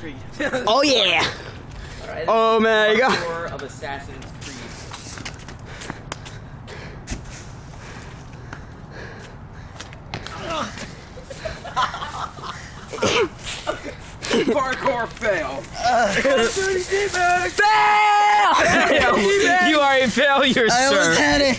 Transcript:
Oh yeah! Right, Oh my god! Of Assassin's Creed. Parkour fail. Uh, Fail! fail! you are a failure, I sir. almost had it.